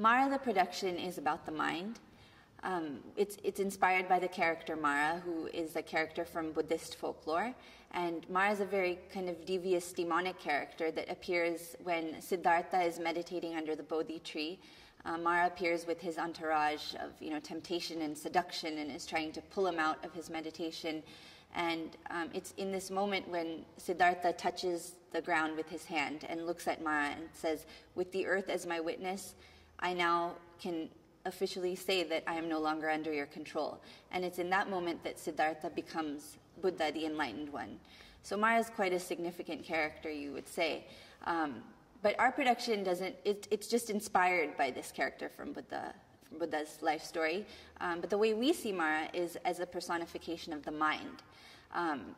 Mara, the production, is about the mind. Um, it's, it's inspired by the character Mara, who is a character from Buddhist folklore. And Mara is a very kind of devious, demonic character that appears when Siddhartha is meditating under the Bodhi tree. Uh, Mara appears with his entourage of you know, temptation and seduction and is trying to pull him out of his meditation. And um, it's in this moment when Siddhartha touches the ground with his hand and looks at Mara and says, With the earth as my witness, I now can officially say that I am no longer under your control. And it's in that moment that Siddhartha becomes Buddha, the enlightened one. So Mara is quite a significant character, you would say. Um, but our production doesn't, it, it's just inspired by this character from Buddha, from Buddha's life story. Um, but the way we see Mara is as a personification of the mind. Um,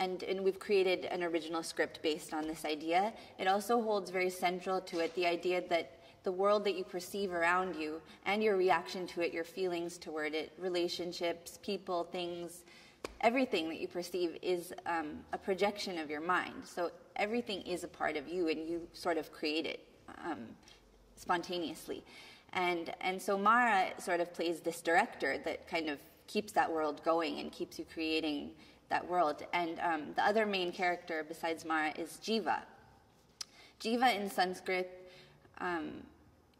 and, and, we've created an original script based on this idea. It also holds very central to it the idea that the world that you perceive around you and your reaction to it, your feelings toward it, relationships, people, things, everything that you perceive is um, a projection of your mind. So everything is a part of you, and you sort of create it um, spontaneously. And and so Mara sort of plays this director that kind of keeps that world going and keeps you creating that world. And um, the other main character besides Mara is Jiva. Jiva in Sanskrit um,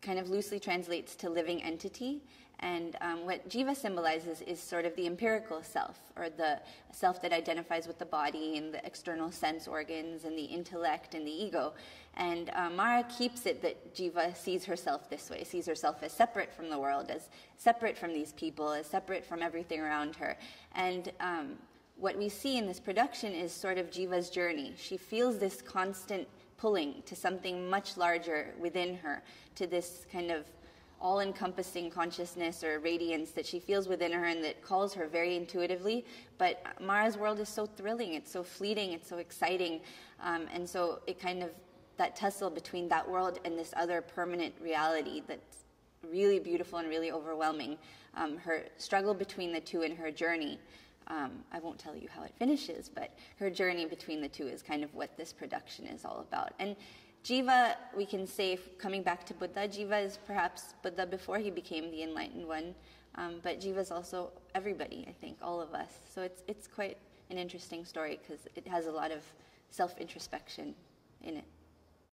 kind of loosely translates to living entity. And um, what jiva symbolizes is sort of the empirical self, or the self that identifies with the body and the external sense organs and the intellect and the ego. And uh, Mara keeps it that jiva sees herself this way, sees herself as separate from the world, as separate from these people, as separate from everything around her. And um, what we see in this production is sort of jiva's journey. She feels this constant pulling to something much larger within her, to this kind of all encompassing consciousness or radiance that she feels within her and that calls her very intuitively. But Mara's world is so thrilling, it's so fleeting, it's so exciting. Um, and so it kind of, that tussle between that world and this other permanent reality that's really beautiful and really overwhelming. Um, her struggle between the two in her journey um, I won't tell you how it finishes, but her journey between the two is kind of what this production is all about. And Jiva, we can say, coming back to Buddha, Jiva is perhaps Buddha before he became the enlightened one, um, but Jiva is also everybody, I think, all of us. So it's, it's quite an interesting story because it has a lot of self introspection in it.